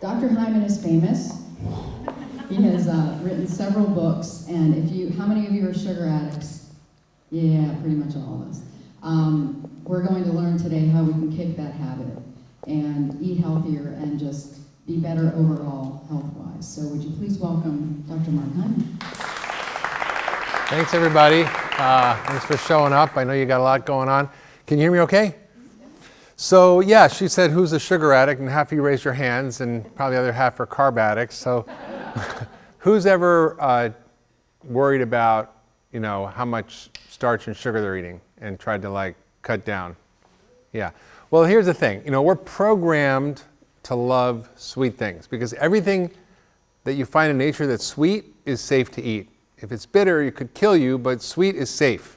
Dr. Hyman is famous. He has uh, written several books, and if you, how many of you are sugar addicts? Yeah, pretty much all of us. Um, we're going to learn today how we can kick that habit and eat healthier and just be better overall health-wise. So would you please welcome Dr. Mark Hyman. Thanks, everybody. Uh, thanks for showing up. I know you got a lot going on. Can you hear me okay? So, yeah, she said, Who's a sugar addict? And half of you raised your hands, and probably the other half are carb addicts. So, who's ever uh, worried about, you know, how much starch and sugar they're eating and tried to like cut down? Yeah. Well, here's the thing you know, we're programmed to love sweet things because everything that you find in nature that's sweet is safe to eat. If it's bitter, it could kill you, but sweet is safe.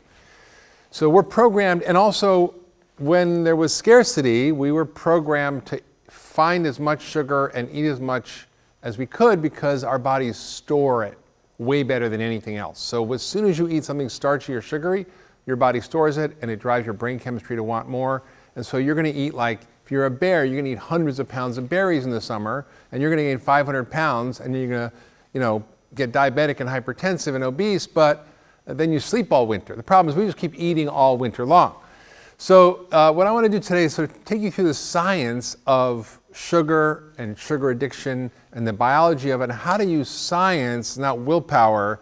So we're programmed, and also when there was scarcity, we were programmed to find as much sugar and eat as much as we could because our bodies store it way better than anything else. So as soon as you eat something starchy or sugary, your body stores it and it drives your brain chemistry to want more. And so you're going to eat like if you're a bear, you're going to eat hundreds of pounds of berries in the summer, and you're going to gain 500 pounds, and you're going to, you know, get diabetic and hypertensive and obese, but then you sleep all winter. The problem is we just keep eating all winter long. So, uh, what I want to do today is sort of take you through the science of sugar and sugar addiction and the biology of it, and how to use science, not willpower,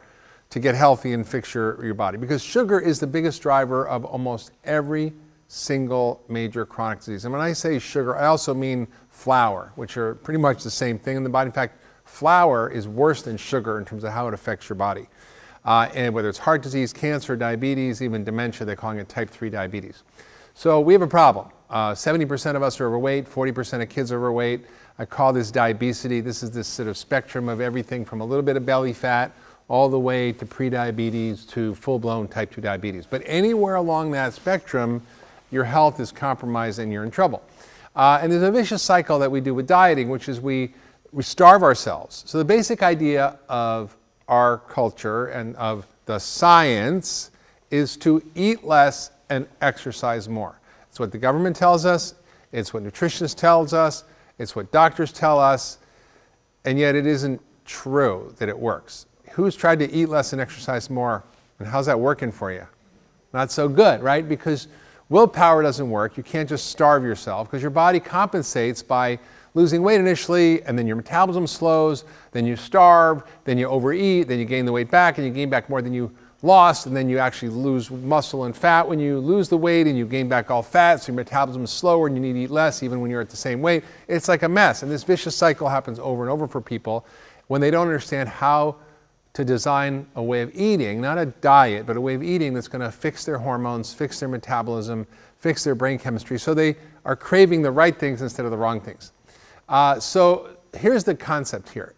to get healthy and fix your, your body. Because sugar is the biggest driver of almost every single major chronic disease. And when I say sugar, I also mean flour, which are pretty much the same thing in the body. In fact, flour is worse than sugar in terms of how it affects your body. Uh, and whether it's heart disease, cancer, diabetes, even dementia, they're calling it type 3 diabetes. So we have a problem. Uh, 70% of us are overweight, 40% of kids are overweight. I call this diabesity. This is this sort of spectrum of everything from a little bit of belly fat all the way to prediabetes to full blown type 2 diabetes. But anywhere along that spectrum, your health is compromised and you're in trouble. Uh, and there's a vicious cycle that we do with dieting, which is we, we starve ourselves. So the basic idea of our culture and of the science is to eat less and exercise more. It's what the government tells us, it's what nutritionists tells us, it's what doctors tell us, and yet it isn't true that it works. Who's tried to eat less and exercise more, and how's that working for you? Not so good, right? Because willpower doesn't work. You can't just starve yourself because your body compensates by losing weight initially, and then your metabolism slows, then you starve, then you overeat, then you gain the weight back, and you gain back more than you lost, and then you actually lose muscle and fat when you lose the weight, and you gain back all fat, so your metabolism is slower, and you need to eat less even when you're at the same weight. It's like a mess, and this vicious cycle happens over and over for people when they don't understand how to design a way of eating, not a diet, but a way of eating that's going to fix their hormones, fix their metabolism, fix their brain chemistry, so they are craving the right things instead of the wrong things. Uh, so here's the concept here.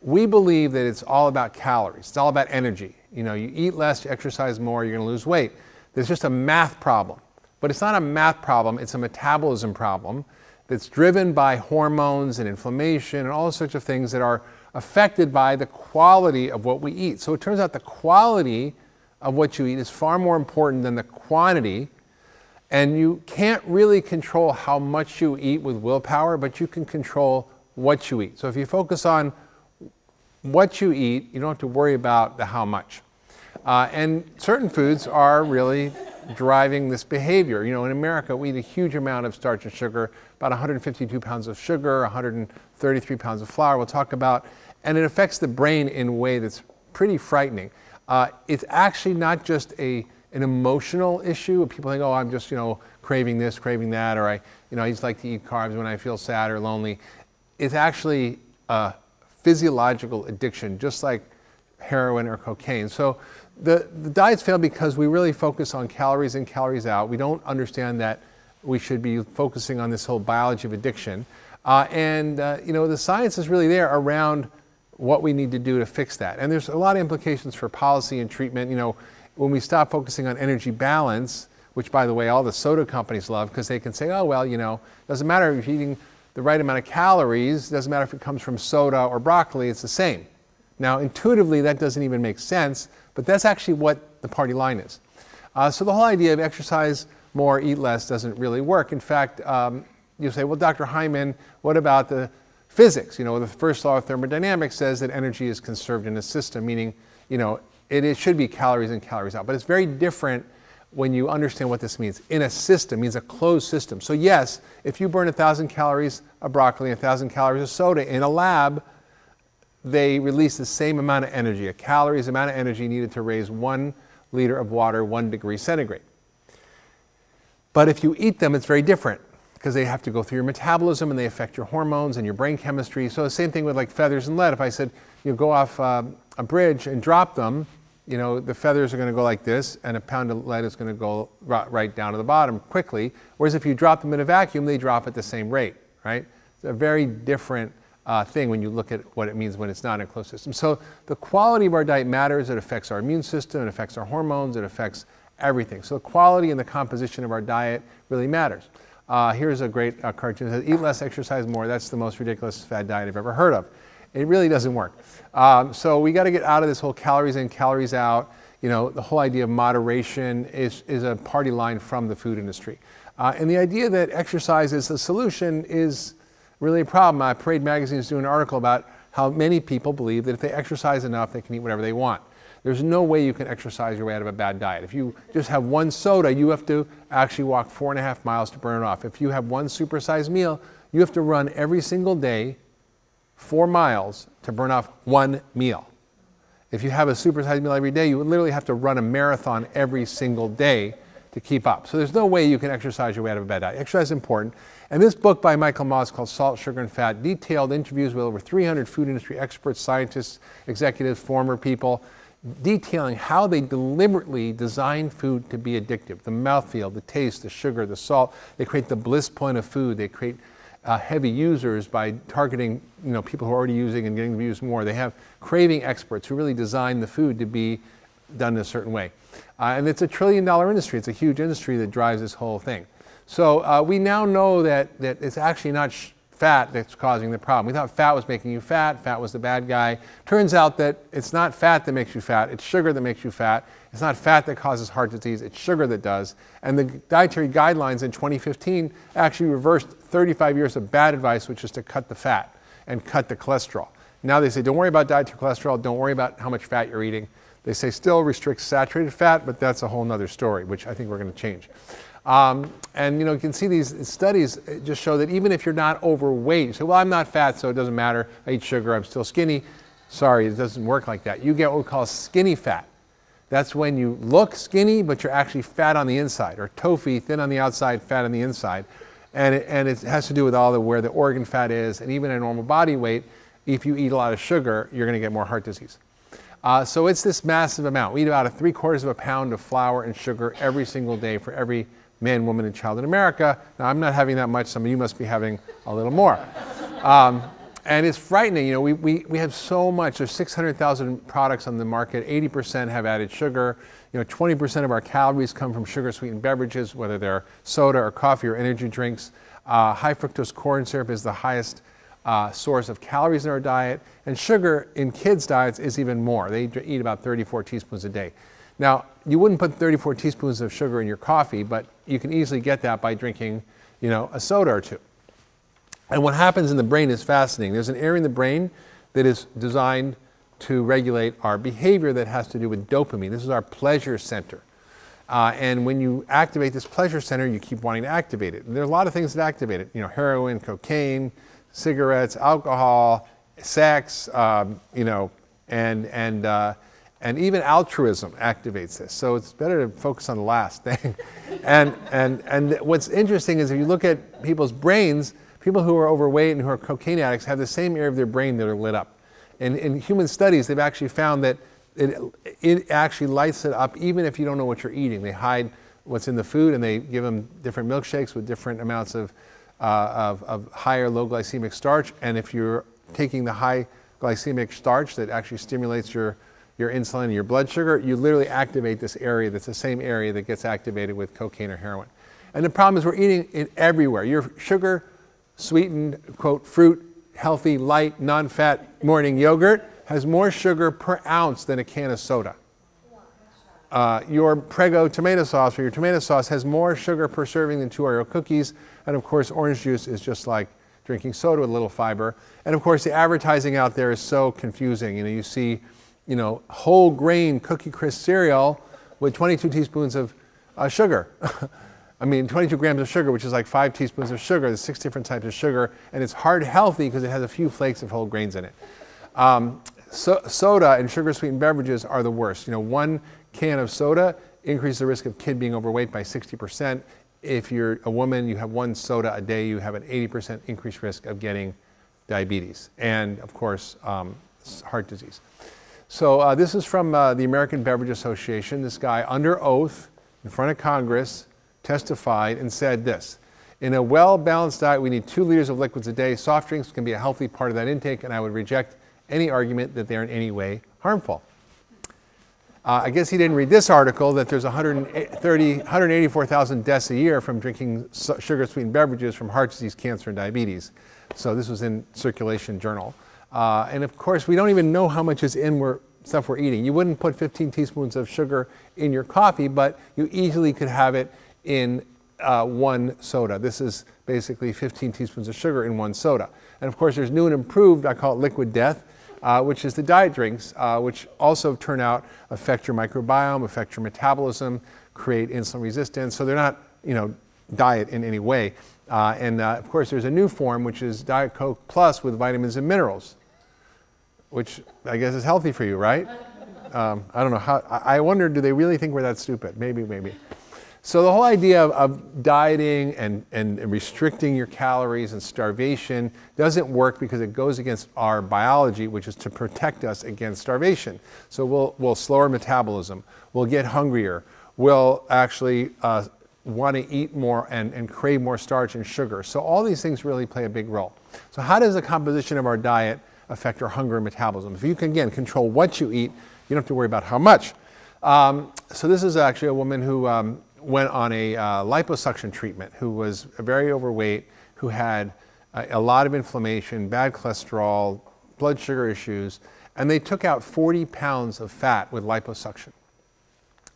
We believe that it's all about calories. It's all about energy. You know, you eat less, you exercise more, you're going to lose weight. There's just a math problem. But it's not a math problem, it's a metabolism problem that's driven by hormones and inflammation and all sorts of things that are affected by the quality of what we eat. So it turns out the quality of what you eat is far more important than the quantity and you can't really control how much you eat with willpower, but you can control what you eat. So if you focus on what you eat, you don't have to worry about the how much. Uh, and certain foods are really driving this behavior. You know, in America, we eat a huge amount of starch and sugar, about 152 pounds of sugar, 133 pounds of flour. We'll talk about, and it affects the brain in a way that's pretty frightening. Uh, it's actually not just a an emotional issue. People think, oh, I'm just, you know, craving this, craving that, or I, you know, I just like to eat carbs when I feel sad or lonely. It's actually a physiological addiction, just like heroin or cocaine. So the, the diets fail because we really focus on calories in, calories out. We don't understand that we should be focusing on this whole biology of addiction. Uh, and, uh, you know, the science is really there around what we need to do to fix that. And there's a lot of implications for policy and treatment. You know, when we stop focusing on energy balance, which by the way, all the soda companies love because they can say, oh, well, you know, doesn't matter if you're eating the right amount of calories, doesn't matter if it comes from soda or broccoli, it's the same. Now, intuitively, that doesn't even make sense, but that's actually what the party line is. Uh, so the whole idea of exercise more, eat less doesn't really work. In fact, um, you say, well, Dr. Hyman, what about the physics. You know, the first law of thermodynamics says that energy is conserved in a system, meaning, you know, it, it should be calories in, calories out. But it's very different when you understand what this means. In a system means a closed system. So yes, if you burn a thousand calories of broccoli, a thousand calories of soda in a lab, they release the same amount of energy. A calorie is the amount of energy needed to raise one liter of water one degree centigrade. But if you eat them, it's very different because they have to go through your metabolism and they affect your hormones and your brain chemistry. So the same thing with like feathers and lead. If I said you go off uh, a bridge and drop them, you know the feathers are going to go like this, and a pound of lead is going to go right down to the bottom quickly. Whereas if you drop them in a vacuum, they drop at the same rate, right? It's a very different uh, thing when you look at what it means when it's not in a closed system. So the quality of our diet matters. It affects our immune system. It affects our hormones. It affects everything. So the quality and the composition of our diet really matters. Uh, here's a great uh, cartoon. that says, Eat less, exercise more. That's the most ridiculous fad diet I've ever heard of. It really doesn't work. Um, so we got to get out of this whole calories in, calories out. You know, the whole idea of moderation is, is a party line from the food industry. Uh, and the idea that exercise is the solution is really a problem. Uh, Parade Magazine is doing an article about how many people believe that if they exercise enough, they can eat whatever they want. There's no way you can exercise your way out of a bad diet. If you just have one soda, you have to actually walk four and a half miles to burn it off. If you have one supersized meal, you have to run every single day four miles to burn off one meal. If you have a supersized meal every day, you would literally have to run a marathon every single day to keep up. So there's no way you can exercise your way out of a bad diet. Exercise is important. And this book by Michael Moss called Salt, Sugar, and Fat detailed interviews with over 300 food industry experts, scientists, executives, former people, detailing how they deliberately design food to be addictive. The mouthfeel, the taste, the sugar, the salt. They create the bliss point of food. They create uh, heavy users by targeting you know, people who are already using and getting them to use more. They have craving experts who really design the food to be done in a certain way. Uh, and it's a trillion dollar industry. It's a huge industry that drives this whole thing. So uh, we now know that, that it's actually not sh- fat that's causing the problem. We thought fat was making you fat, fat was the bad guy. Turns out that it's not fat that makes you fat, it's sugar that makes you fat. It's not fat that causes heart disease, it's sugar that does. And the dietary guidelines in 2015 actually reversed 35 years of bad advice, which is to cut the fat and cut the cholesterol. Now they say, don't worry about dietary cholesterol, don't worry about how much fat you're eating. They say still restrict saturated fat, but that's a whole other story, which I think we're going to change. Um, and you know, you can see these studies just show that even if you're not overweight, you say, well, I'm not fat, so it doesn't matter. I eat sugar, I'm still skinny. Sorry, it doesn't work like that. You get what we call skinny fat. That's when you look skinny, but you're actually fat on the inside, or TOFI, thin on the outside, fat on the inside. And it, and it has to do with all the where the organ fat is, and even a normal body weight. If you eat a lot of sugar, you're going to get more heart disease. Uh, so it's this massive amount. We eat about a three quarters of a pound of flour and sugar every single day for every man, woman, and child in America. Now, I'm not having that much. Some of you must be having a little more. Um, and it's frightening. You know, we, we, we have so much. There's 600,000 products on the market. 80% have added sugar. You know, 20% of our calories come from sugar-sweetened beverages, whether they're soda or coffee or energy drinks. Uh, high fructose corn syrup is the highest uh, source of calories in our diet. And sugar in kids' diets is even more. They eat about 34 teaspoons a day. Now, you wouldn't put 34 teaspoons of sugar in your coffee, but you can easily get that by drinking, you know, a soda or two. And what happens in the brain is fascinating. There's an area in the brain that is designed to regulate our behavior that has to do with dopamine. This is our pleasure center. Uh, and when you activate this pleasure center, you keep wanting to activate it. And there's a lot of things that activate it. You know, heroin, cocaine, cigarettes, alcohol, sex, um, you know, and, and, uh, and even altruism activates this. So it's better to focus on the last thing. and, and, and what's interesting is if you look at people's brains, people who are overweight and who are cocaine addicts have the same area of their brain that are lit up. And in human studies, they've actually found that it, it actually lights it up even if you don't know what you're eating. They hide what's in the food and they give them different milkshakes with different amounts of, uh, of, of high or low glycemic starch. And if you're taking the high glycemic starch that actually stimulates your your insulin and your blood sugar, you literally activate this area that's the same area that gets activated with cocaine or heroin. And the problem is we're eating it everywhere. Your sugar sweetened, quote, fruit, healthy, light, non fat morning yogurt has more sugar per ounce than a can of soda. Uh, your Prego tomato sauce or your tomato sauce has more sugar per serving than two Oreo cookies. And of course, orange juice is just like drinking soda with a little fiber. And of course, the advertising out there is so confusing. You know, you see, you know, whole grain cookie crisp cereal with 22 teaspoons of uh, sugar. I mean, 22 grams of sugar, which is like five teaspoons of sugar. There's six different types of sugar, and it's heart healthy because it has a few flakes of whole grains in it. Um, so, soda and sugar sweetened beverages are the worst. You know, one can of soda increases the risk of kid being overweight by 60%. If you're a woman, you have one soda a day, you have an 80% increased risk of getting diabetes and, of course, um, heart disease. So, uh, this is from uh, the American Beverage Association. This guy, under oath in front of Congress, testified and said this In a well balanced diet, we need two liters of liquids a day. Soft drinks can be a healthy part of that intake, and I would reject any argument that they're in any way harmful. Uh, I guess he didn't read this article that there's 130, 184,000 deaths a year from drinking sugar sweetened beverages from heart disease, cancer, and diabetes. So this was in Circulation Journal. Uh, and of course, we don't even know how much is in we're, stuff we're eating. You wouldn't put 15 teaspoons of sugar in your coffee, but you easily could have it in uh, one soda. This is basically 15 teaspoons of sugar in one soda. And of course, there's new and improved, I call it liquid death uh, which is the diet drinks, uh, which also turn out affect your microbiome, affect your metabolism, create insulin resistance. So they're not, you know, diet in any way. Uh, and uh, of course, there's a new form, which is Diet Coke Plus with vitamins and minerals, which I guess is healthy for you, right? Um, I don't know how. I wonder, do they really think we're that stupid? Maybe, maybe. So the whole idea of, of dieting and, and, restricting your calories and starvation doesn't work because it goes against our biology, which is to protect us against starvation. So we'll, we'll slow our metabolism, we'll get hungrier, we'll actually uh, want to eat more and, and crave more starch and sugar. So all these things really play a big role. So how does the composition of our diet affect our hunger and metabolism? If you can, again, control what you eat, you don't have to worry about how much. Um, so this is actually a woman who um, went on a uh, liposuction treatment who was very overweight, who had a, a lot of inflammation, bad cholesterol, blood sugar issues, and they took out 40 pounds of fat with liposuction.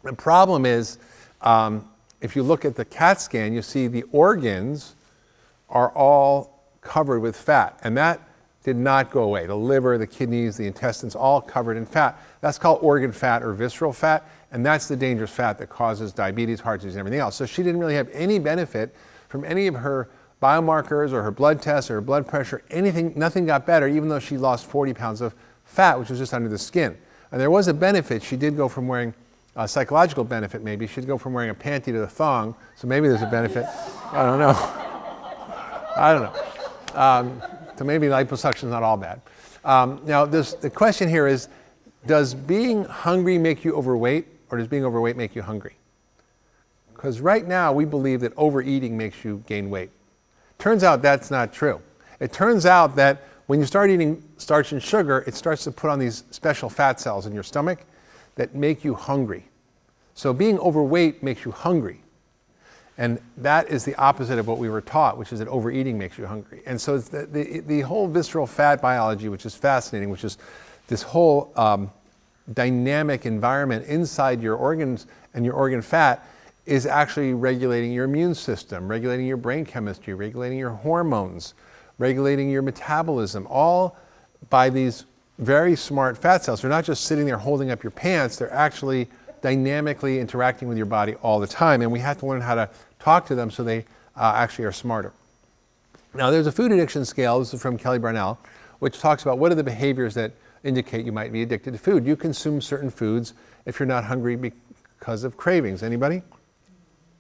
The problem is, um, if you look at the CAT scan, you see the organs are all covered with fat, and that did not go away. The liver, the kidneys, the intestines, all covered in fat. That's called organ fat or visceral fat. And that's the dangerous fat that causes diabetes, heart disease, and everything else. So she didn't really have any benefit from any of her biomarkers or her blood tests or her blood pressure. Anything, nothing got better, even though she lost 40 pounds of fat, which was just under the skin. And there was a benefit. She did go from wearing a psychological benefit, maybe. She'd go from wearing a panty to a thong. So maybe there's a benefit. I don't know. I don't know. Um, so maybe liposuction is not all bad. Um, now, this, the question here is does being hungry make you overweight? Or does being overweight make you hungry? Because right now we believe that overeating makes you gain weight. Turns out that's not true. It turns out that when you start eating starch and sugar, it starts to put on these special fat cells in your stomach that make you hungry. So being overweight makes you hungry. And that is the opposite of what we were taught, which is that overeating makes you hungry. And so the, the, the whole visceral fat biology, which is fascinating, which is this whole um, dynamic environment inside your organs and your organ fat is actually regulating your immune system, regulating your brain chemistry, regulating your hormones, regulating your metabolism, all by these very smart fat cells. They're not just sitting there holding up your pants, they're actually dynamically interacting with your body all the time. And we have to learn how to talk to them so they uh, actually are smarter. Now, there's a food addiction scale, this is from Kelly Brownell, which talks about what are the behaviors that indicate you might be addicted to food. You consume certain foods if you're not hungry because of cravings. Anybody?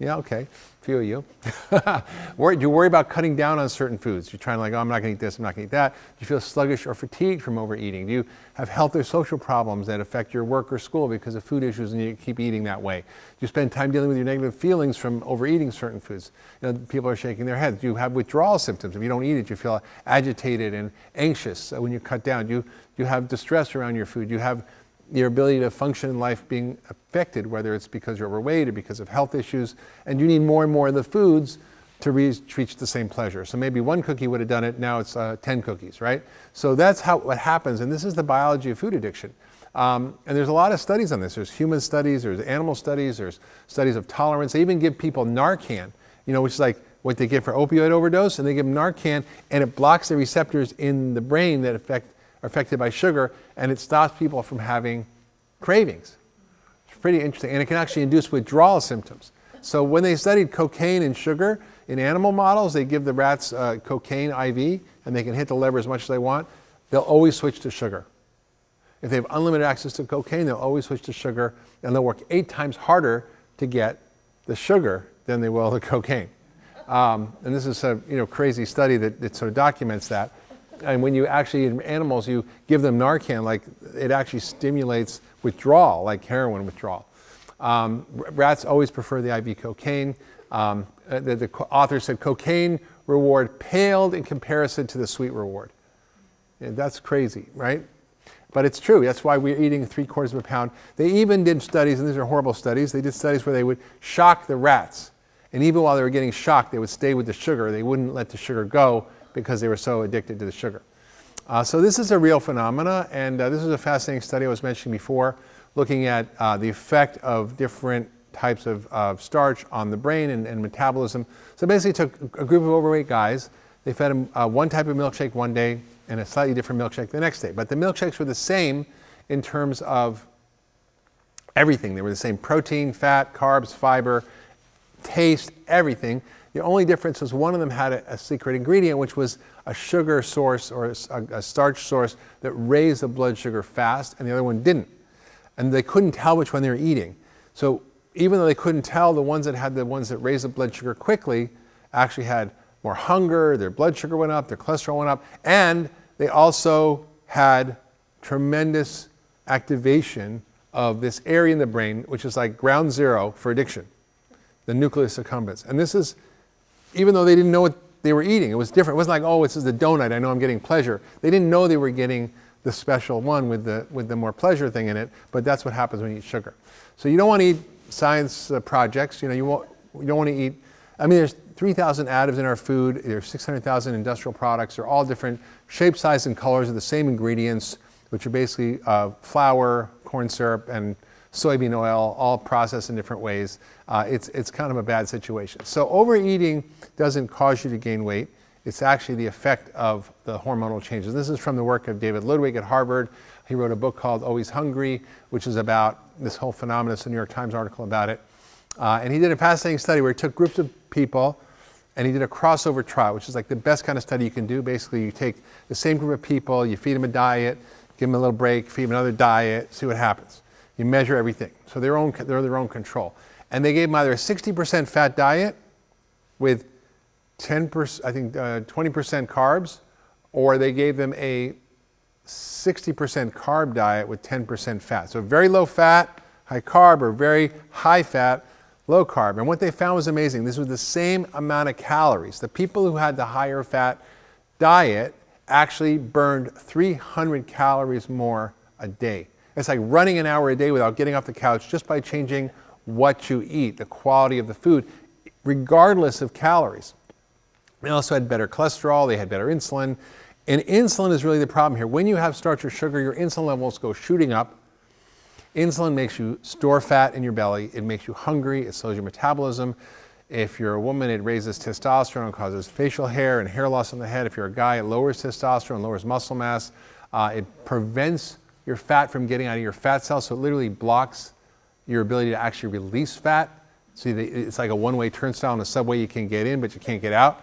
Yeah, okay. A few of you. do you worry about cutting down on certain foods? You're trying to like, oh, I'm not going to eat this, I'm not going to eat that. Do you feel sluggish or fatigued from overeating? Do you have health or social problems that affect your work or school because of food issues and you keep eating that way? Do you spend time dealing with your negative feelings from overeating certain foods? You know, people are shaking their heads. Do you have withdrawal symptoms? If you don't eat it, you feel agitated and anxious when you cut down. Do you, do you have distress around your food? Do you have your ability to function in life being affected, whether it's because you're overweight or because of health issues, and you need more and more of the foods to reach, reach the same pleasure. So maybe one cookie would have done it, now it's uh, 10 cookies, right? So that's how what happens, and this is the biology of food addiction. Um, and there's a lot of studies on this. There's human studies, there's animal studies, there's studies of tolerance. They even give people Narcan, you know, which is like what they get for opioid overdose, and they give them Narcan, and it blocks the receptors in the brain that affect, are affected by sugar, and it stops people from having cravings. It's pretty interesting, and it can actually induce withdrawal symptoms. So when they studied cocaine and sugar in animal models, they give the rats uh, cocaine IV, and they can hit the lever as much as they want. They'll always switch to sugar. If they have unlimited access to cocaine, they'll always switch to sugar, and they'll work eight times harder to get the sugar than they will the cocaine. Um, and this is a you know, crazy study that, that sort of documents that. And when you actually, in animals, you give them Narcan, like it actually stimulates withdrawal, like heroin withdrawal. Um, rats always prefer the IV cocaine. Um, uh, the, the author said cocaine reward paled in comparison to the sweet reward. And that's crazy, right? But it's true. That's why we're eating three quarters of a pound. They even did studies, and these are horrible studies. They did studies where they would shock the rats and even while they were getting shocked, they would stay with the sugar. They wouldn't let the sugar go because they were so addicted to the sugar. Uh, so this is a real phenomena, and uh, this is a fascinating study I was mentioning before, looking at uh, the effect of different types of starch on the brain and, and, metabolism. So basically took a group of overweight guys, they fed them uh, one type of milkshake one day and a slightly different milkshake the next day. But the milkshakes were the same in terms of everything. They were the same protein, fat, carbs, fiber, taste, everything. The only difference was one of them had a, a secret ingredient, which was a sugar source or a, a, starch source that raised the blood sugar fast, and the other one didn't. And they couldn't tell which one they were eating. So even though they couldn't tell, the ones that had the ones that raised the blood sugar quickly actually had more hunger, their blood sugar went up, their cholesterol went up, and they also had tremendous activation of this area in the brain, which is like ground zero for addiction the nucleus accumbens. And this is, even though they didn't know what they were eating, it was different. It wasn't like, oh, this is the donut, I know I'm getting pleasure. They didn't know they were getting the special one with the, with the more pleasure thing in it, but that's what happens when you eat sugar. So you don't want to eat science uh, projects, you know, you, won't, you don't want to eat, I mean, there's 3,000 additives in our food, there's 600,000 industrial products, they're all different shape, size, and colors of the same ingredients, which are basically uh, flour, corn syrup, and soybean oil, all processed in different ways. Uh, it's, it's kind of a bad situation. So overeating doesn't cause you to gain weight. It's actually the effect of the hormonal changes. This is from the work of David Ludwig at Harvard. He wrote a book called Always Hungry, which is about this whole phenomenon. It's a New York Times article about it. Uh, and he did a fascinating study where he took groups of people and he did a crossover trial, which is like the best kind of study you can do. Basically, you take the same group of people, you feed them a diet, give them a little break, feed them another diet, see what happens. You measure everything. So they're, own, they're their own control. And they gave them either a 60% fat diet with 10%, I think uh, 20% carbs, or they gave them a 60% carb diet with 10% fat. So very low fat, high carb, or very high fat, low carb. And what they found was amazing. This was the same amount of calories. The people who had the higher fat diet actually burned 300 calories more a day. It's like running an hour a day without getting off the couch just by changing what you eat, the quality of the food, regardless of calories. They also had better cholesterol, they had better insulin. And insulin is really the problem here. When you have starch or sugar, your insulin levels go shooting up. Insulin makes you store fat in your belly, it makes you hungry, it slows your metabolism. If you're a woman, it raises testosterone, causes facial hair and hair loss on the head. If you're a guy, it lowers testosterone, lowers muscle mass. Uh, it prevents your fat from getting out of your fat cells, so it literally blocks your ability to actually release fat. See, it's like a one-way turnstile on a subway. You can get in, but you can't get out.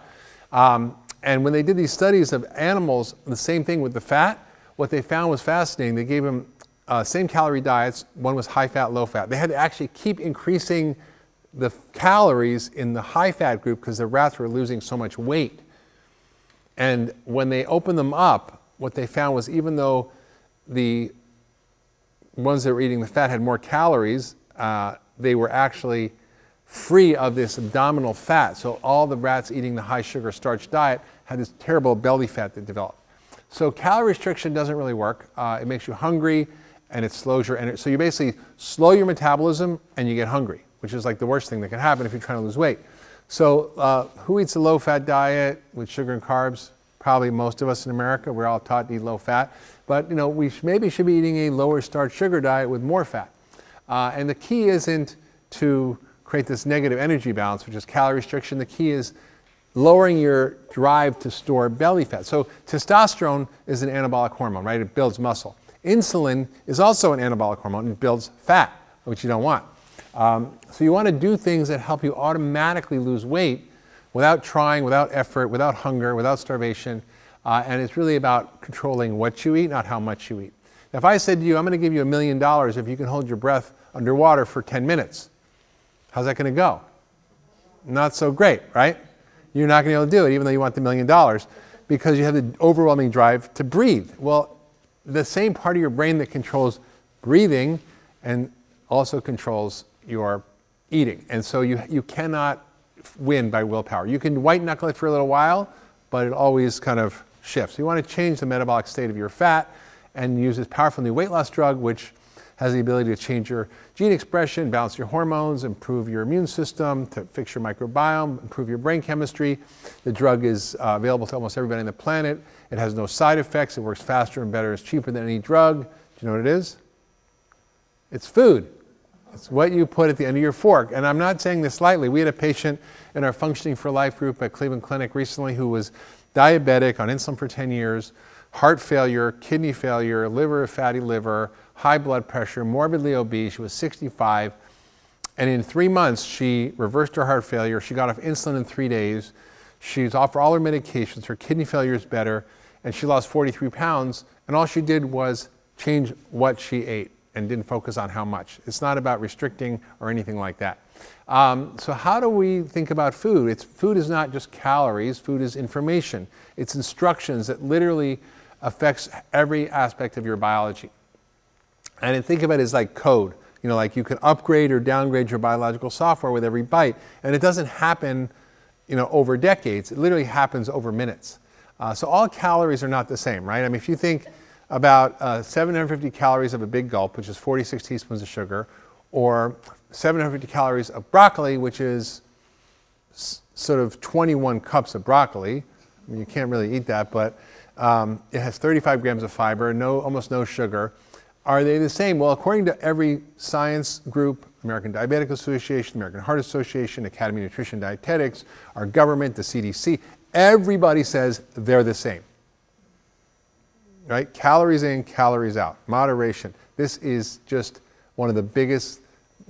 Um, and when they did these studies of animals, the same thing with the fat, what they found was fascinating. They gave them uh, same calorie diets. One was high fat, low fat. They had to actually keep increasing the calories in the high fat group because the rats were losing so much weight. And when they opened them up, what they found was even though the ones that were eating the fat had more calories, uh, they were actually free of this abdominal fat. So all the rats eating the high sugar starch diet had this terrible belly fat that developed. So calorie restriction doesn't really work. Uh, it makes you hungry and it slows your energy. So you basically slow your metabolism and you get hungry, which is like the worst thing that can happen if you're trying to lose weight. So uh, who eats a low fat diet with sugar and carbs? Probably most of us in America. We're all taught to eat low fat. But you know, we maybe should be eating a lower starch sugar diet with more fat. Uh, and the key isn't to create this negative energy balance, which is calorie restriction. The key is lowering your drive to store belly fat. So, testosterone is an anabolic hormone, right? It builds muscle. Insulin is also an anabolic hormone, it builds fat, which you don't want. Um, so, you want to do things that help you automatically lose weight without trying, without effort, without hunger, without starvation. Uh, and it's really about controlling what you eat, not how much you eat. Now, if I said to you, I'm going to give you a million dollars if you can hold your breath underwater for 10 minutes, how's that going to go? Not so great, right? You're not going to be able to do it, even though you want the million dollars, because you have the overwhelming drive to breathe. Well, the same part of your brain that controls breathing and also controls your eating. And so you, you cannot win by willpower. You can white knuckle it for a little while, but it always kind of shifts. You want to change the metabolic state of your fat and use this powerful new weight loss drug, which has the ability to change your gene expression, balance your hormones, improve your immune system, to fix your microbiome, improve your brain chemistry. The drug is uh, available to almost everybody on the planet. It has no side effects. It works faster and better. It's cheaper than any drug. Do you know what it is? It's food. It's what you put at the end of your fork. And I'm not saying this lightly. We had a patient in our Functioning for Life group at Cleveland Clinic recently who was diabetic on insulin for 10 years, heart failure, kidney failure, liver, fatty liver, high blood pressure, morbidly obese. She was 65. And in three months, she reversed her heart failure. She got off insulin in three days. She's off all her medications. Her kidney failure is better. And she lost 43 pounds. And all she did was change what she ate and didn't focus on how much. It's not about restricting or anything like that. Um, so how do we think about food? It's, food is not just calories. Food is information. It's instructions that literally affects every aspect of your biology. And think of it as like code. You know, like you can upgrade or downgrade your biological software with every bite. And it doesn't happen, you know, over decades. It literally happens over minutes. Uh, so all calories are not the same, right? I mean, if you think about uh, 750 calories of a big gulp, which is 46 teaspoons of sugar, or 750 calories of broccoli, which is s- sort of 21 cups of broccoli. I mean, you can't really eat that, but um, it has 35 grams of fiber, no, almost no sugar. Are they the same? Well, according to every science group, American Diabetic Association, American Heart Association, Academy of Nutrition Dietetics, our government, the CDC, everybody says they're the same right? Calories in, calories out, moderation. This is just one of the biggest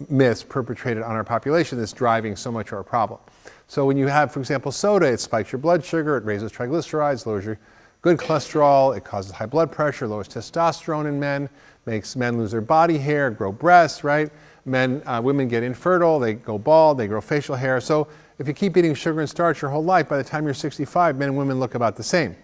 myths perpetrated on our population that's driving so much of our problem. So when you have, for example, soda, it spikes your blood sugar, it raises triglycerides, lowers your good cholesterol, it causes high blood pressure, lowers testosterone in men, makes men lose their body hair, grow breasts, right? Men, uh, women get infertile, they go bald, they grow facial hair. So if you keep eating sugar and starch your whole life, by the time you're 65, men and women look about the same.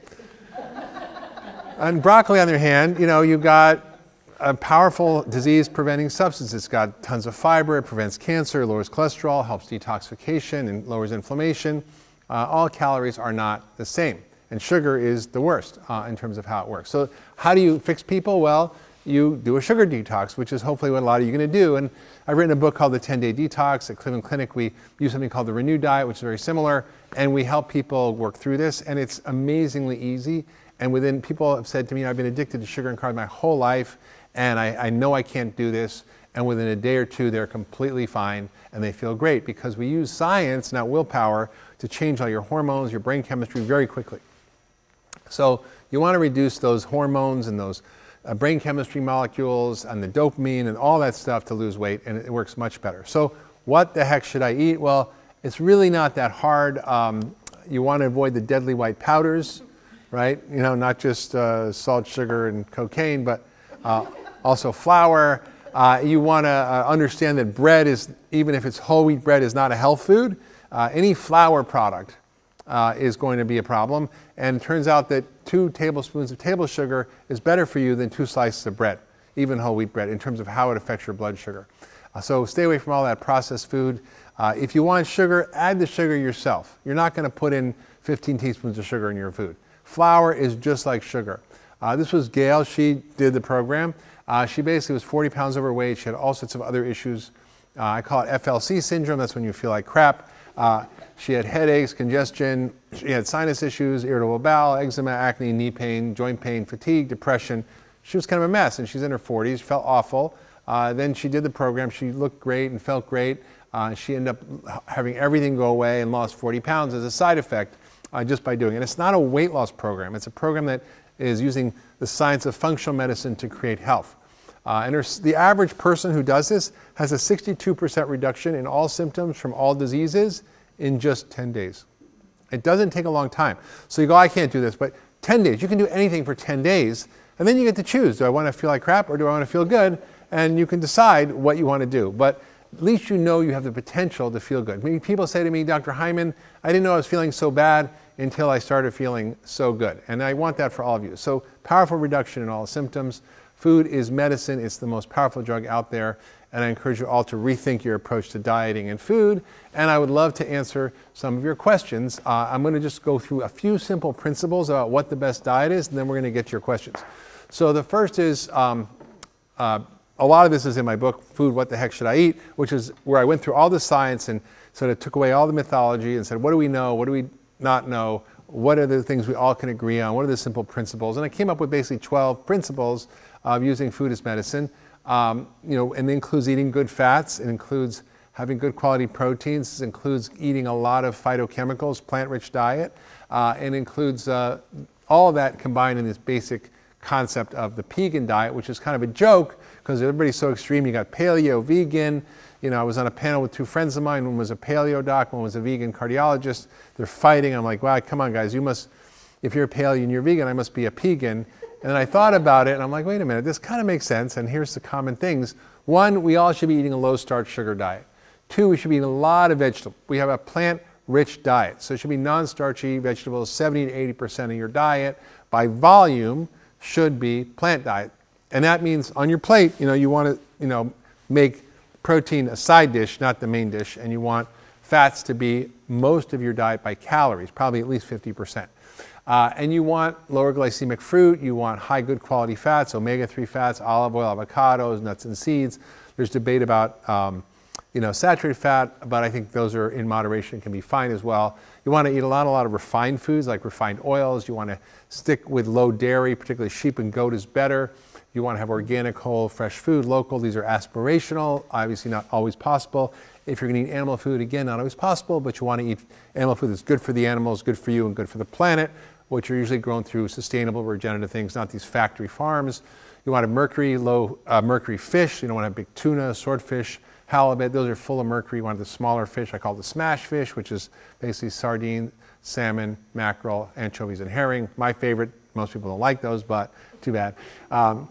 And broccoli, on the other hand, you know, you've got a powerful disease preventing substance. It's got tons of fiber, it prevents cancer, lowers cholesterol, helps detoxification, and lowers inflammation. Uh, all calories are not the same. And sugar is the worst uh, in terms of how it works. So, how do you fix people? Well, you do a sugar detox, which is hopefully what a lot of you are going to do. And I've written a book called The 10 Day Detox. At Cleveland Clinic, we use something called the Renew Diet, which is very similar. And we help people work through this. And it's amazingly easy. And within, people have said to me, I've been addicted to sugar and carbs my whole life, and I, I know I can't do this. And within a day or two, they're completely fine and they feel great because we use science, not willpower, to change all your hormones, your brain chemistry very quickly. So you want to reduce those hormones and those uh, brain chemistry molecules and the dopamine and all that stuff to lose weight, and it works much better. So what the heck should I eat? Well, it's really not that hard. Um, you want to avoid the deadly white powders right? You know, not just uh, salt, sugar, and cocaine, but uh, also flour. Uh, you want to uh, understand that bread is, even if it's whole wheat bread, is not a health food. Uh, any flour product uh, is going to be a problem. And it turns out that two tablespoons of table sugar is better for you than two slices of bread, even whole wheat bread, in terms of how it affects your blood sugar. so stay away from all that processed food. if you want sugar, add the sugar yourself. You're not going to put in 15 teaspoons of sugar in your food. Flour is just like sugar. Uh, this was Gail. She did the program. Uh, she basically was 40 pounds overweight. She had all sorts of other issues. Uh, I call it FLC syndrome. That's when you feel like crap. Uh, she had headaches, congestion. She had sinus issues, irritable bowel, eczema, acne, knee pain, joint pain, fatigue, depression. She was kind of a mess, and she's in her 40s. Felt awful. Uh, then she did the program. She looked great and felt great. Uh, she ended up having everything go away and lost 40 pounds as a side effect uh, just by doing it. It's not a weight loss program, it's a program that is using the science of functional medicine to create health. Uh, and the average person who does this has a 62% reduction in all symptoms from all diseases in just 10 days. It doesn't take a long time. So you go, I can't do this, but 10 days, you can do anything for 10 days, and then you get to choose. Do I want to feel like crap or do I want to feel good? And you can decide what you want to do. But at least you know you have the potential to feel good. Many people say to me, Dr. Hyman, I didn't know I was feeling so bad until I started feeling so good. And I want that for all of you. So, powerful reduction in all symptoms. Food is medicine, it's the most powerful drug out there. And I encourage you all to rethink your approach to dieting and food. And I would love to answer some of your questions. Uh, I'm going to just go through a few simple principles about what the best diet is, and then we're going to get to your questions. So, the first is um, uh, a lot of this is in my book, Food, What the Heck Should I Eat, which is where I went through all the science and sort of took away all the mythology and said, what do we know? What do we not know? What are the things we all can agree on? What are the simple principles? And I came up with basically 12 principles of using food as medicine. Um, you know, and it includes eating good fats. It includes having good quality proteins. It includes eating a lot of phytochemicals, plant-rich diet. Uh, and includes uh, all of that combined in this basic concept of the pegan diet, which is kind of a joke because everybody's so extreme. You got paleo, vegan. You know, I was on a panel with two friends of mine. One was a paleo doc, one was a vegan cardiologist. They're fighting. I'm like, wow, come on, guys. You must, if you're a paleo and you're vegan, I must be a pegan. And I thought about it, and I'm like, wait a minute, this kind of makes sense. And here's the common things. One, we all should be eating a low starch sugar diet. Two, we should be eating a lot of vegetables. We have a plant rich diet. So it should be non starchy vegetables, 70 to 80% of your diet. By volume, should be plant diet. And that means on your plate, you know, you want to, you know, make protein a side dish, not the main dish, and you want fats to be most of your diet by calories, probably at least 50%. Uh, and you want lower glycemic fruit, you want high good quality fats, omega 3 fats, olive oil, avocados, nuts and seeds. There's debate about um, you know, saturated fat, but I think those are in moderation can be fine as well. You want to eat a lot, a lot of refined foods like refined oils. You want to stick with low dairy, particularly sheep and goat is better. You want to have organic, whole, fresh food, local. These are aspirational, obviously not always possible. If you're going to eat animal food, again, not always possible, but you want to eat animal food that's good for the animals, good for you, and good for the planet, which are usually grown through sustainable regenerative things, not these factory farms. You want a mercury, low uh, mercury fish. You don't want to have big tuna, swordfish, halibut. Those are full of mercury. You want the smaller fish. I call the smash fish, which is basically sardine, salmon, mackerel, anchovies, and herring. My favorite. Most people don't like those, but too bad. Um,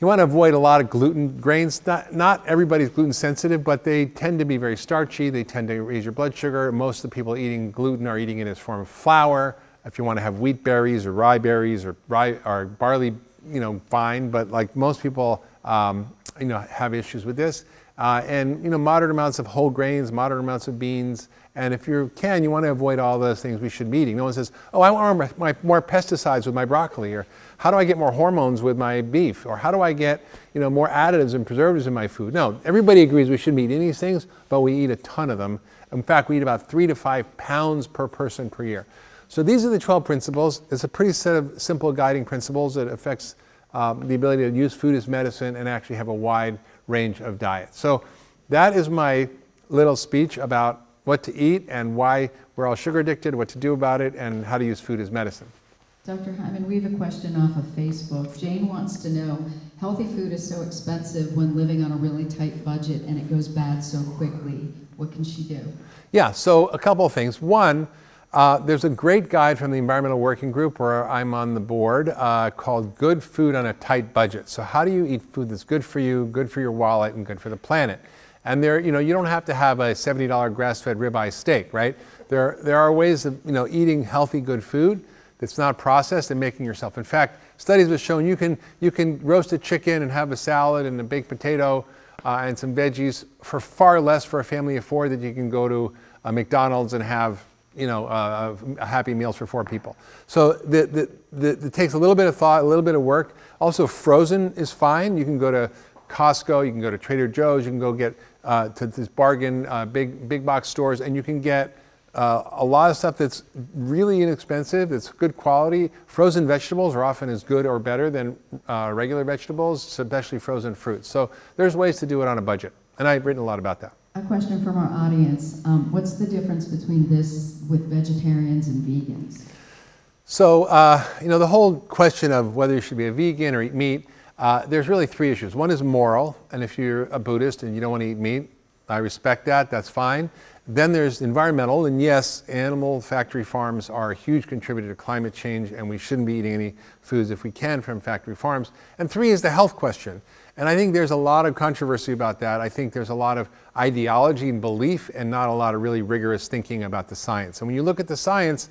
you want to avoid a lot of gluten grains. Not, not everybody's gluten sensitive, but they tend to be very starchy. They tend to raise your blood sugar. Most of the people eating gluten are eating it as form of flour. If you want to have wheat berries or rye berries or, rye, or barley, you know, fine. But like most people, um, you know, have issues with this. Uh, and you know, moderate amounts of whole grains, moderate amounts of beans. And if you can, you want to avoid all those things we should be eating. No one says, "Oh, I want more, my, more pesticides with my broccoli," or "How do I get more hormones with my beef?" or "How do I get you know more additives and preservatives in my food?" No, everybody agrees we shouldn't eat any of these things, but we eat a ton of them. In fact, we eat about three to five pounds per person per year. So these are the 12 principles. It's a pretty set of simple guiding principles that affects um, the ability to use food as medicine and actually have a wide range of diets. So that is my little speech about what to eat and why we're all sugar addicted, what to do about it, and how to use food as medicine. Dr. Hyman, we have a question off of Facebook. Jane wants to know, healthy food is so expensive when living on a really tight budget and it goes bad so quickly. What can she do? Yeah, so a couple of things. One, uh, there's a great guide from the Environmental Working Group where I'm on the board uh, called Good Food on a Tight Budget. So, how do you eat food that's good for you, good for your wallet, and good for the planet? And there, you know, you don't have to have a $70 grass-fed ribeye steak, right? There, there are ways of, you know, eating healthy, good food that's not processed and making yourself. In fact, studies have shown you can, you can roast a chicken and have a salad and a baked potato uh, and some veggies for far less for a family of four than you can go to a McDonald's and have you know, uh, happy meals for four people. So the, the, the, it takes a little bit of thought, a little bit of work. Also, frozen is fine. You can go to Costco, you can go to Trader Joe's, you can go get uh, to this bargain uh, big big box stores, and you can get uh, a lot of stuff that's really inexpensive. It's good quality. Frozen vegetables are often as good or better than uh, regular vegetables, especially frozen fruits. So there's ways to do it on a budget, and I've written a lot about that. A question from our audience. Um, what's the difference between this with vegetarians and vegans? So, uh, you know, the whole question of whether you should be a vegan or eat meat, uh, there's really three issues. One is moral, and if you're a Buddhist and you don't want to eat meat, I respect that, that's fine. Then there's environmental, and yes, animal factory farms are a huge contributor to climate change, and we shouldn't be eating any foods if we can from factory farms. And three is the health question. And I think there's a lot of controversy about that. I think there's a lot of ideology and belief, and not a lot of really rigorous thinking about the science. And when you look at the science,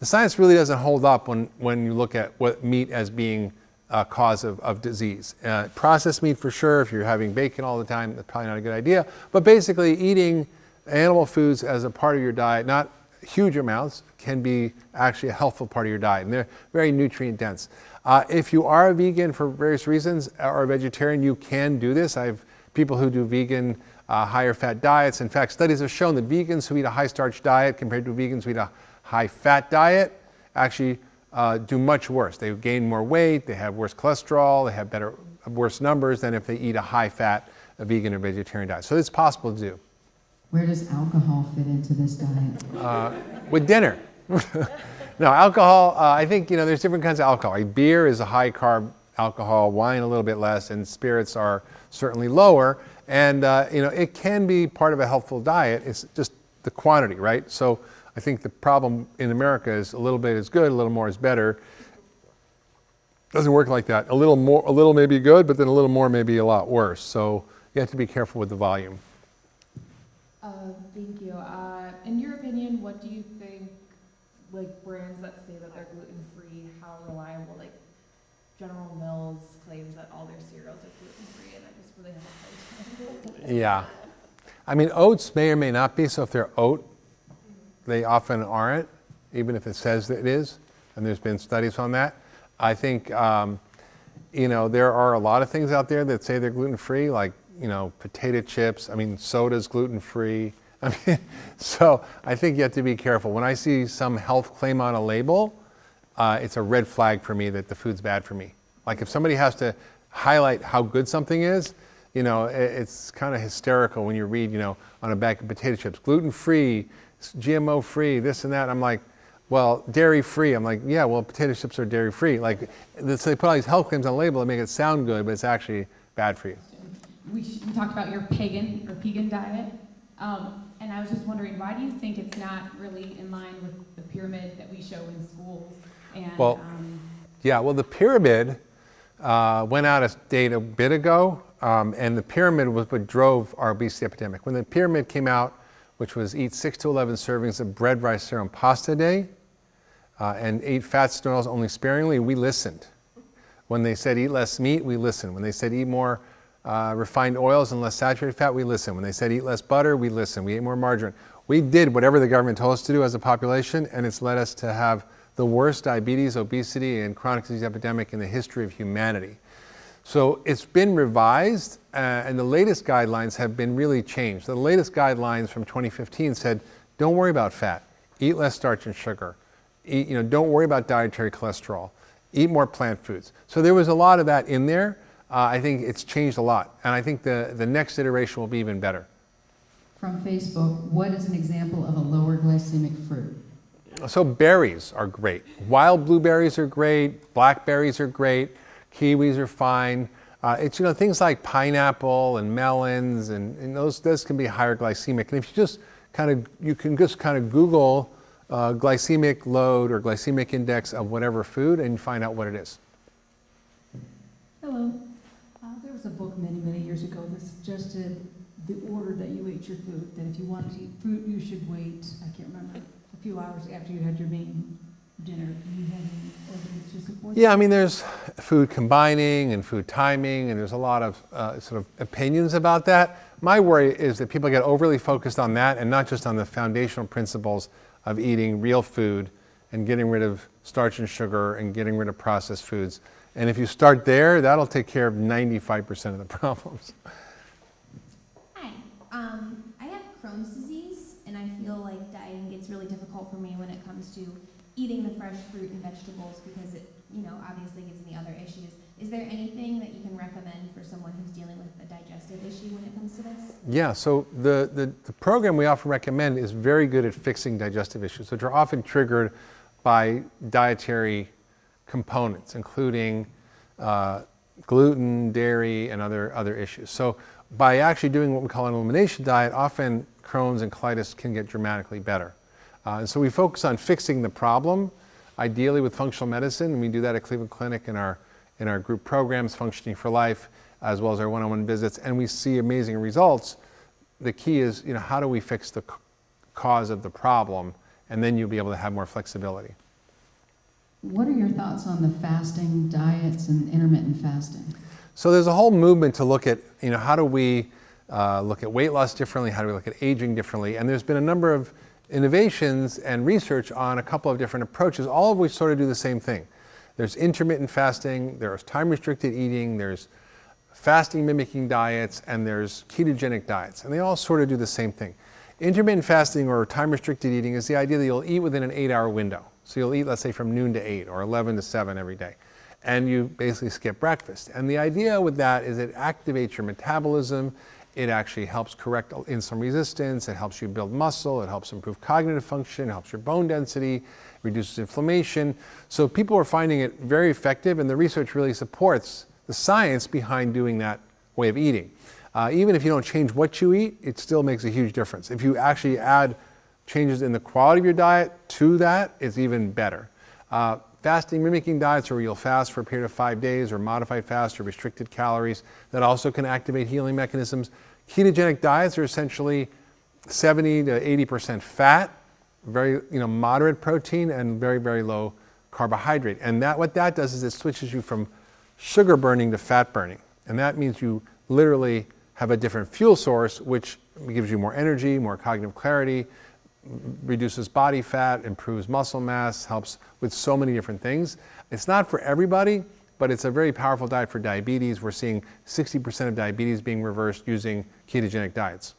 the science really doesn't hold up when, when you look at what meat as being a cause of, of disease. Uh, processed meat for sure, if you're having bacon all the time, that's probably not a good idea. But basically, eating animal foods as a part of your diet, not huge amounts, can be actually a helpful part of your diet. And they're very nutrient dense. Uh, if you are a vegan for various reasons or a vegetarian, you can do this. I have people who do vegan uh, higher fat diets. In fact, studies have shown that vegans who eat a high starch diet compared to vegans who eat a high fat diet actually uh, do much worse. They gain more weight, they have worse cholesterol, they have better, worse numbers than if they eat a high fat a vegan or vegetarian diet. So it's possible to do. Where does alcohol fit into this diet? with dinner. no, alcohol, uh, I think, you know, there's different kinds of alcohol. Like beer is a high carb alcohol, wine a little bit less, and spirits are certainly lower. And, uh, you know, it can be part of a healthful diet. It's just the quantity, right? So I think the problem in America is a little bit is good, a little more is better. Doesn't work like that. A little more, a little may be good, but then a little more may be a lot worse. So you have to be careful with the volume. Uh, thank you. Uh, in your opinion, what do you think, like brands that say that they're gluten free, how reliable? Like General Mills claims that all their cereals are gluten free, and I just really have a hard time. Yeah. I mean, oats may or may not be. So if they're oat, they often aren't, even if it says that it is. And there's been studies on that. I think, um, you know, there are a lot of things out there that say they're gluten free, like, you know, potato chips. I mean, soda's gluten free. I mean, so I think you have to be careful. When I see some health claim on a label, uh, it's a red flag for me that the food's bad for me. Like if somebody has to highlight how good something is, you know, it, it's kind of hysterical when you read, you know, on a bag of potato chips, gluten free, GMO free, this and that. I'm like, well, dairy free. I'm like, yeah, well, potato chips are dairy free. Like, this, they put all these health claims on the label that make it sound good, but it's actually bad for you. we, we talked about your pegan or vegan diet, um, and I was just wondering, why do you think it's not really in line with the pyramid that we show in schools? And Well- um, Yeah, well, the pyramid uh, went out of date a bit ago, um, and the pyramid was what drove our obesity epidemic. When the pyramid came out, which was eat 6 to 11 servings of bread, rice, and pasta a day, uh, and eat fats and oils only sparingly, we listened. When they said eat less meat, we listened. When they said eat more uh, refined oils and less saturated fat, we listened. When they said eat less butter, we listened. We ate more margarine. We did whatever the government told us to do as a population, and it's led us to have the worst diabetes, obesity, and chronic disease epidemic in the history of humanity. So it's been revised, uh, and the latest guidelines have been really changed. The latest guidelines from 2015 said, don't worry about fat, eat less starch and sugar, eat, you know, don't worry about dietary cholesterol, eat more plant foods. So there was a lot of that in there. Uh, I think it's changed a lot, and I think the, the next iteration will be even better. From Facebook, what is an example of a lower glycemic fruit? So berries are great. Wild blueberries are great. Blackberries are great. Kiwis are fine. Uh, it's you know things like pineapple and melons and, and those those can be higher glycemic. And if you just kind of you can just kind of Google uh, glycemic load or glycemic index of whatever food and find out what it is. Hello. Uh, there was a book many, many years ago that suggested the order that you ate your food. That if you wanted to eat fruit, you should wait, I can't remember, a few hours after you had your main dinner. Do you have any evidence to support that? Yeah, I mean, there's food combining and food timing, and there's a lot of uh, sort of opinions about that. My worry is that people get overly focused on that and not just on the foundational principles of eating real food and getting rid of starch and sugar and getting rid of processed foods. And if you start there, that'll take care of 95% of the problems. Hi. Um, I have Crohn's disease, and I feel like dieting gets really difficult for me when it comes to eating the fresh fruit and vegetables because it, you know, obviously gives me other issues. Is there anything that you can recommend for someone who's dealing with a digestive issue when it comes to this? Yeah, so the, the, the program we often recommend is very good at fixing digestive issues, which are often triggered by dietary components, including uh, gluten, dairy, and other, other issues. So by actually doing what we call an elimination diet, often Crohn's and colitis can get dramatically better. Uh, and so we focus on fixing the problem, ideally with functional medicine, and we do that at Cleveland Clinic in our, in our group programs, Functioning for Life, as well as our one-on-one visits, and we see amazing results. The key is, you know, how do we fix the c- cause of the problem, and then you'll be able to have more flexibility. What are your thoughts on the fasting diets and intermittent fasting? So there's a whole movement to look at, you know, how do we uh, look at weight loss differently? How do we look at aging differently? And there's been a number of innovations and research on a couple of different approaches, all of which sort of do the same thing. There's intermittent fasting, there's time restricted eating, there's fasting mimicking diets, and there's ketogenic diets. And they all sort of do the same thing. Intermittent fasting or time restricted eating is the idea that you'll eat within an eight hour window. So you'll eat, let's say, from noon to 8 or 11 to 7 every day. And you basically skip breakfast. And the idea with that is it activates your metabolism. It actually helps correct insulin resistance. It helps you build muscle. It helps improve cognitive function. It helps your bone density, reduces inflammation. So people are finding it very effective, and the research really supports the science behind doing that way of eating. Uh, even if you don't change what you eat, it still makes a huge difference. If you actually add changes in the quality of your diet to that, it's even better. Uh, fasting mimicking diets, where you'll fast for a period of five days, or modified fast, or restricted calories, that also can activate healing mechanisms. Ketogenic diets are essentially 70 to 80% fat, very you know moderate protein, and very very low carbohydrate. And that what that does is it switches you from sugar burning to fat burning, and that means you literally have a different fuel source, which gives you more energy, more cognitive clarity, reduces body fat, improves muscle mass, helps with so many different things. It's not for everybody, but it's a very powerful diet for diabetes. We're seeing 60% of diabetes being reversed using ketogenic diets.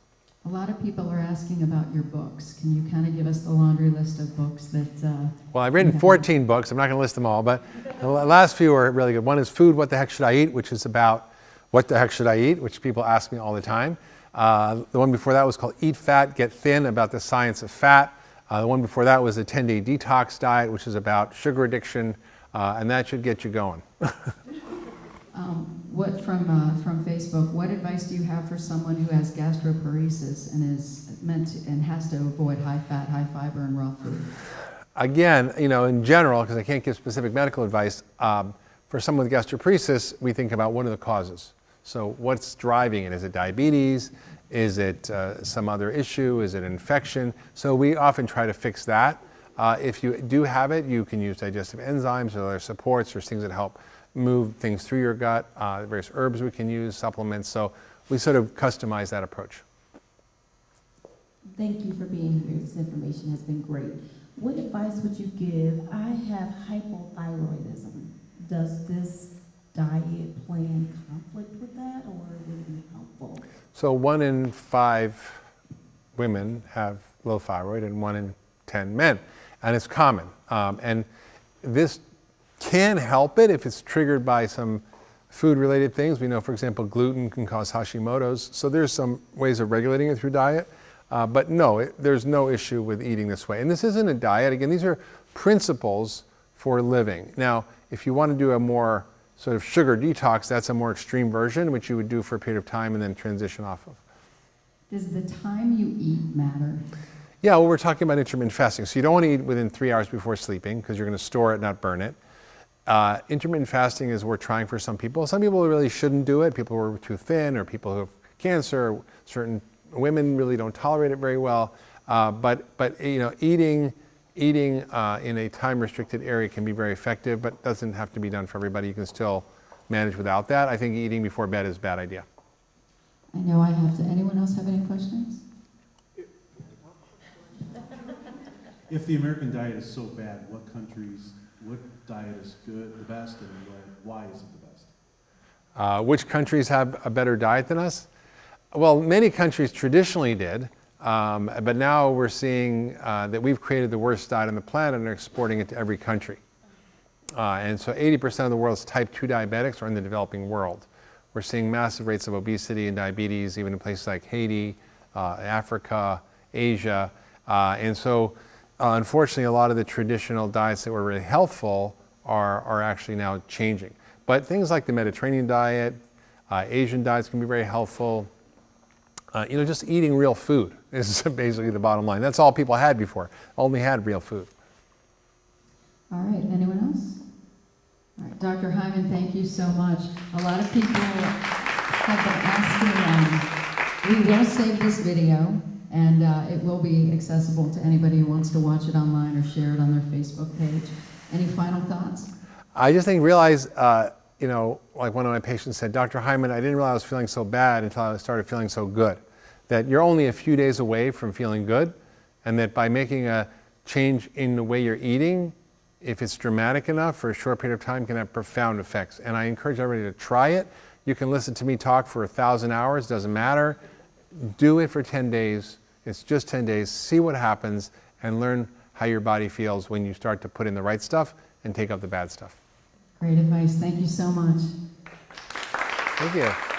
A lot of people are asking about your books. Can you kind of give us the laundry list of books that, uh, Well, I've written 14 books. I'm not going to list them all, but the last few are really good. One is Food, What the Heck Should I Eat, which is about what the heck should I eat, which people ask me all the time. Uh, the one before that was called Eat Fat, Get Thin, about the science of fat. Uh, the one before that was a 10 day detox diet, which is about sugar addiction, uh, and that should get you going. um, what from, uh, from Facebook, what advice do you have for someone who has gastroparesis and is meant to, and has to avoid high fat, high fiber, and raw food? Again, you know, in general, because I can't give specific medical advice, um, for someone with gastroparesis, we think about what are the causes. So, what's driving it? Is it diabetes? Is it uh, some other issue? Is it infection? So, we often try to fix that. Uh, if you do have it, you can use digestive enzymes or other supports. There's things that help move things through your gut, uh, various herbs we can use, supplements. So, we sort of customize that approach. Thank you for being here. This information has been great. What advice would you give? I have hypothyroidism. Does this diet plan conflict with that, or would it be helpful? So, one in five women have low thyroid, and one in 10 men. And it's common. Um, and this can help it if it's triggered by some food related things. We know, for example, gluten can cause Hashimoto's. So, there's some ways of regulating it through diet. Uh, but no, it, there's no issue with eating this way. And this isn't a diet. Again, these are principles for living. Now, if you want to do a more sort of sugar detox, that's a more extreme version, which you would do for a period of time and then transition off of. Does the time you eat matter? Yeah, well, we're talking about intermittent fasting. So you don't want to eat within three hours before sleeping because you're going to store it, not burn it. Uh, intermittent fasting is we're trying for some people. Some people really shouldn't do it. People who are too thin, or people who have cancer, certain women really don't tolerate it very well. Uh, but, but you know, eating eating uh, in a time restricted area can be very effective, but doesn't have to be done for everybody. You can still manage without that. I think eating before bed is a bad idea. I know I have to. Anyone else have any questions? If the American diet is so bad, what countries, what diet is good, the best, and why is it the best? Uh, which countries have a better diet than us? Well, many countries traditionally did. Um, but now we're seeing uh, that we've created the worst diet on the planet and are exporting it to every country. Uh, and so 80% of the world's type 2 diabetics are in the developing world. We're seeing massive rates of obesity and diabetes, even in places like Haiti, uh, Africa, Asia. Uh, and so, uh, unfortunately, a lot of the traditional diets that were really helpful are, are actually now changing. But things like the Mediterranean diet, uh, Asian diets can be very helpful. Uh, you know, just eating real food is basically the bottom line. That's all people had before, only had real food. All right, anyone else? All right, Dr. Hyman, thank you so much. A lot of people have been asking, um, we will save this video, and uh, it will be accessible to anybody who wants to watch it online or share it on their Facebook page. Any final thoughts? I just think realize, uh, you know, like one of my patients said, Dr. Hyman, I didn't realize I was feeling so bad until I started feeling so good. That you're only a few days away from feeling good, and that by making a change in the way you're eating, if it's dramatic enough for a short period of time, can have profound effects. And I encourage everybody to try it. You can listen to me talk for a thousand hours, doesn't matter. Do it for 10 days. It's just 10 days. See what happens and learn how your body feels when you start to put in the right stuff and take out the bad stuff. Great advice, thank you so much. Thank you.